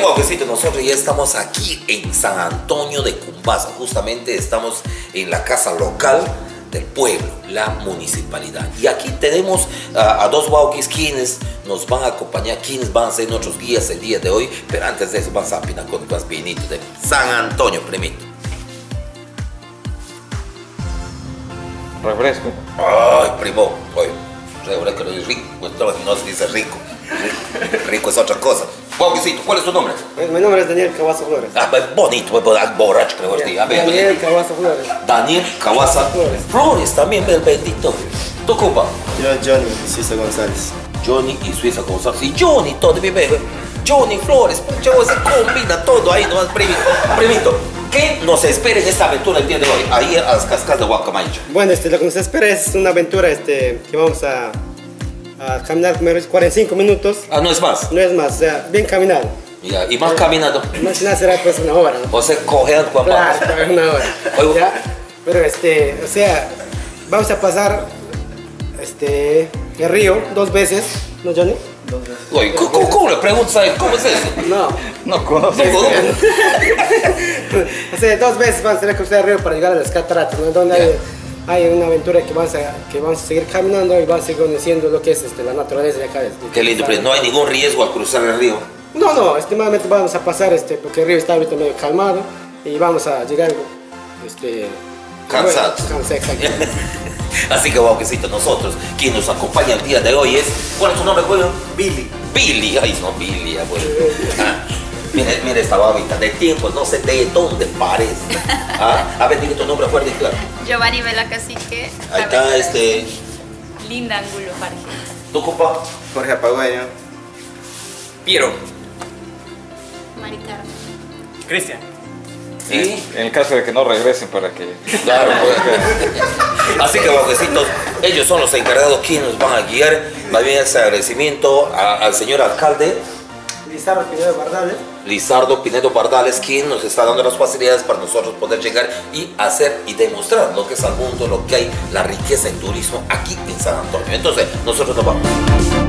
Bien, nosotros ya estamos aquí en San Antonio de Cumbasa. Justamente estamos en la casa local del pueblo, la municipalidad. Y aquí tenemos a, a dos guauquis quienes nos van a acompañar, quienes van a ser nuestros guías el día de hoy. Pero antes de eso, vamos a opinar con los vinitos de San Antonio, primito. Refresco. Ay, primo, oye, refresco no es rico, no se dice rico. Rico es otra cosa. Guauquisito, ¿cuál es tu nombre? Pues, Mi nombre es Daniel Cabazo Flores. Ah, pues, bonito, pues, borracho creo que a ver, Daniel Cabazo Flores. Daniel Cabaza Flores. Flores también, el bendito. ¿Tu culpa? Yo, Johnny Cisa González. Johnny y Suiza González. Y Johnny, todo mi bebé. Johnny Flores, pucha, se combina todo ahí, nomás, primito. Primito, ¿qué nos espera en esta aventura el día de hoy? Ahí a las cascadas de Guacamayo. Bueno, este, lo que nos espera es una aventura este, que vamos a, a caminar primero 45 minutos. Ah, no es más. No es más, o sea, bien caminado. Ya, y más caminando. Más nada será pues una hora, ¿no? O sea, coger Juan Claro, una hora. ¿Ya? Pero este, o sea, vamos a pasar este, el río dos veces, ¿no, Johnny? Oye, ¿cómo, cómo, cómo le preguntas a él? ¿Cómo es eso? No. No conozco. No, o sea, dos veces vamos a tener que cruzar el río para llegar a las cataratas, ¿no? Donde hay, hay una aventura que vamos, a, que vamos a seguir caminando y vamos a seguir conociendo lo que es este, la naturaleza de acá. de- Qué lindo, pero no hay ningún riesgo al cruzar el río. No, no, estimadamente vamos a pasar, este, porque el río está ahorita medio calmado y vamos a llegar, este... Cansados. Así que, guauquecito, nosotros, quien nos acompaña el día de hoy es. ¿Cuál es tu nombre, güey? Billy. Billy, ay, no, Billy, abuelo. Mira, mira esta babita de tiempo, no sé de dónde parece. Ah, a ver, dime tu nombre fuerte y claro. Giovanni Vela Cacique. Ahí está, este. Linda Angulo Parque. ¿Tu compa? Jorge Apagüeño. Piero. Maricarmen. Cristian. ¿Sí? En el caso de que no regresen para que... Claro, pues. Así que, guauquecitos, ellos son los encargados quienes nos van a guiar. Más bien ese agradecimiento a- al señor alcalde. Lizardo Pineda Bardales. Lizardo Pinedo Bardales, quien nos está dando las facilidades para nosotros poder llegar y hacer y demostrar lo que es al mundo, lo que hay, la riqueza en turismo aquí en San Antonio. Entonces, nosotros nos vamos.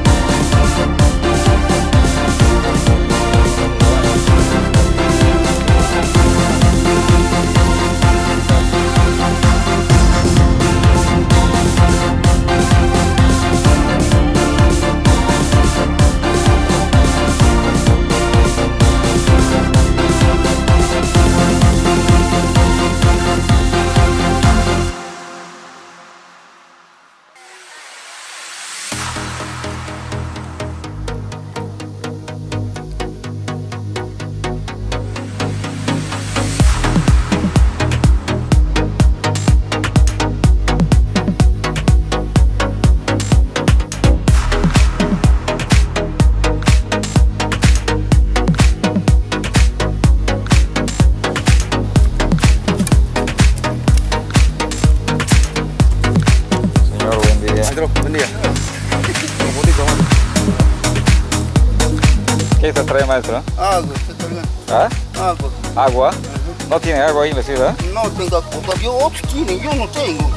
¿Qué se trae, maestro? Agua, bien. ¿Ah? Agua. ¿Agua? ¿No tiene agua ahí ciudad? No tengo culpa. Yo otros tienen, yo no tengo.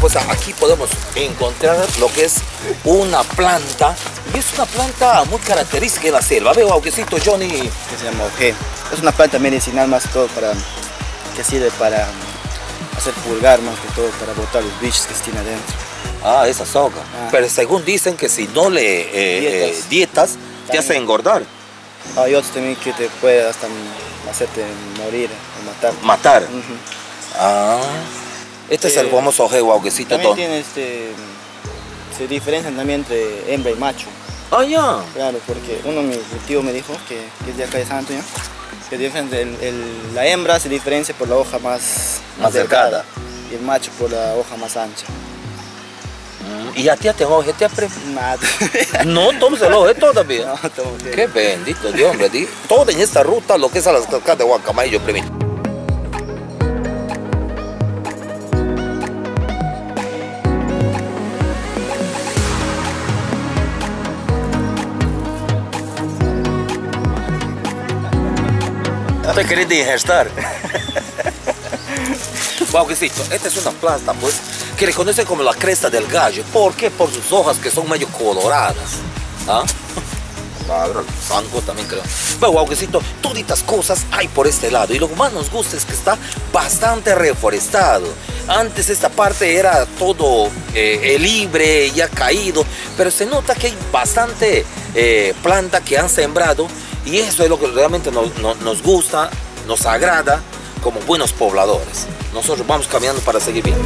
Pues aquí podemos encontrar lo que es una planta, y es una planta muy característica de la selva. Veo, aunquecito Johnny. Que se llama OG. Es una planta medicinal más que todo para... que sirve para mm, hacer pulgar más que todo, para botar los bichos que tiene adentro. Ah, esa soga. Ah. Pero según dicen que si no le eh, Dietas. eh, dietas, te hace engordar, Hay otros también que te puede hasta hacerte morir o matar. matar. Ah, este es el Eh, famoso ojeo, aunquecito También tiene este... mm, Se diferencian también entre hembra y macho. Ah, ya. Claro, porque uno, mi, mi tío me dijo, que, que es de acá de San Antonio, que diferen- el- el- la hembra se diferencia por la hoja más, Más delgada. y el macho por la hoja más ancha. Y a ti te oje, te apre... Nada. No, tomes el oje todavía. no, tengo que- Qué bendito Dios, hombre. Todo en esta ruta, lo que es a las cascadas de Guacamayo, primero. Te querés digestar. Guauquecito, esta es una planta, pues, que le conocen como la cresta del gallo. ¿Por qué? Por sus hojas que son medio coloradas. ¿Ah? Banco también creo. Bueno, Guauquecito, toditas cosas hay por este lado. Y lo que más nos gusta es que está bastante reforestado. Antes esta parte era todo eh, eh, libre, ya caído. Pero se nota que hay bastante eh, planta que han sembrado. Y eso es lo que realmente nos, nos- nos gusta, nos agrada como buenos pobladores. Nosotros vamos caminando para seguir viendo.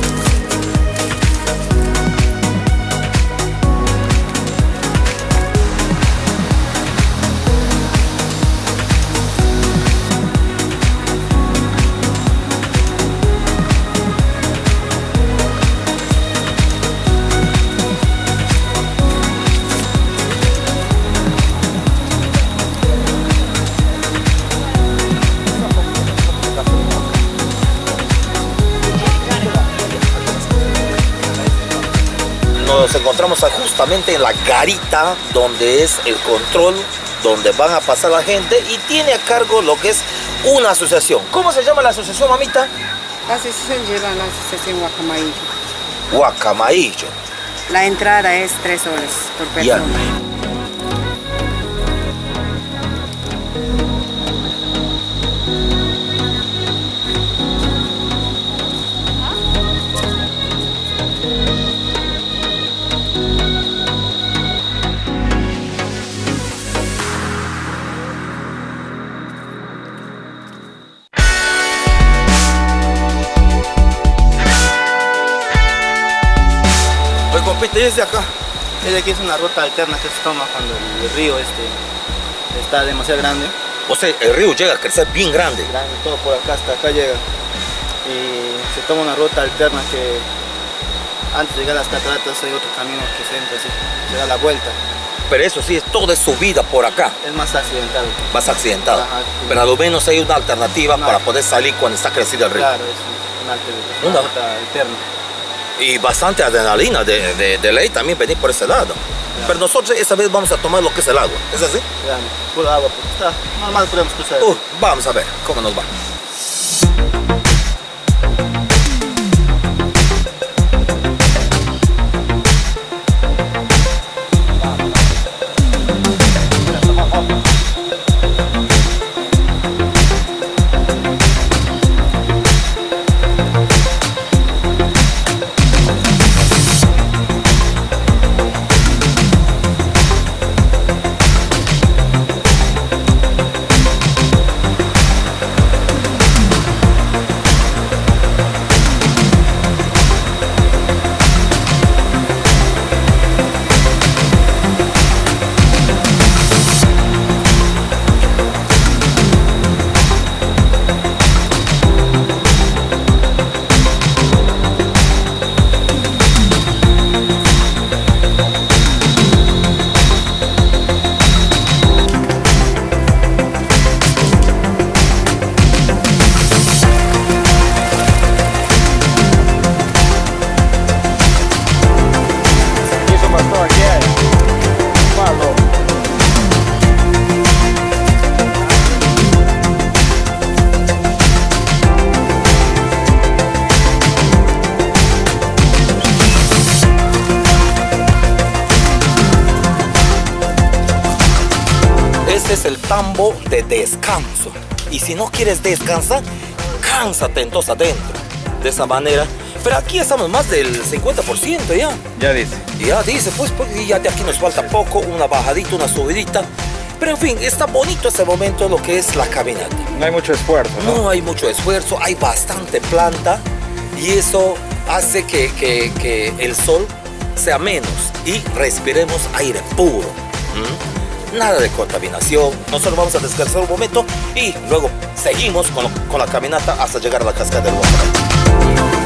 Nos encontramos justamente en la garita donde es el control, donde van a pasar la gente y tiene a cargo lo que es una asociación. ¿Cómo se llama la asociación, mamita? La asociación lleva la asociación Guacamaillo. Guacamaillo. La entrada es 3 soles por persona. Compite, ¿y es de acá? Aquí, es una ruta alterna que se toma cuando el río este está demasiado grande. O sea, el río llega a crecer bien grande. grande, todo por acá hasta acá llega. Y se toma una ruta alterna que antes de llegar a las cataratas hay otro camino que se entra así, se da la vuelta. Pero eso sí, es toda subida por acá. Es más accidentado. Más accidentado. Ajá, sí. Pero a lo menos hay una alternativa No. para poder salir cuando está crecido el río. Claro, es una, alter- una Una- ruta alterna. Y bastante adrenalina de, de- de ley también venir por ese lado. Pero nosotros esta vez vamos a tomar lo que es el agua. ¿Es así? Pura agua, porque está normal podemos cruzar. Uh, vamos a ver cómo nos va. Es el tambo de descanso. Y si no quieres descansar, cánsate entonces adentro. De esa manera. Pero aquí estamos más del 50% ya. Ya dice. Ya dice, pues, pues y ya de aquí nos falta poco, una bajadita, una subidita. Pero en fin, está bonito ese momento lo que es la caminata. No hay mucho esfuerzo, ¿no? No hay mucho esfuerzo, hay bastante planta y eso hace que, que- que el sol sea menos y respiremos aire puro. ¿m? Nada de contaminación. Nosotros vamos a descansar un momento y luego seguimos con, con la caminata hasta llegar a la cascada del Guajarate.